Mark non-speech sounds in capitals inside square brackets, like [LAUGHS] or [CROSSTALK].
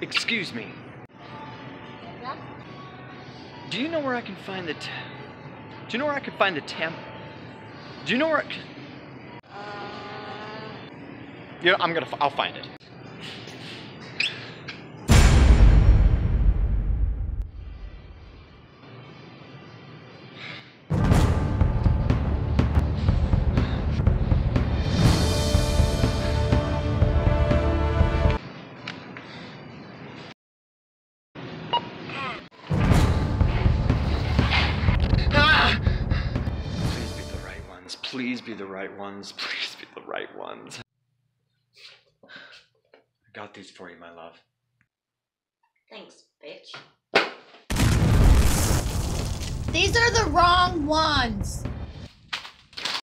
Excuse me. Yeah? Do you know where I can find the? Do you know where I can find the temp? Do you know where? I c- Uh, You know, I'm gonna. I'll find it. Please be the right ones. [LAUGHS] Please be the right ones. I got these for you, my love. thanks, bitch. These are the wrong ones.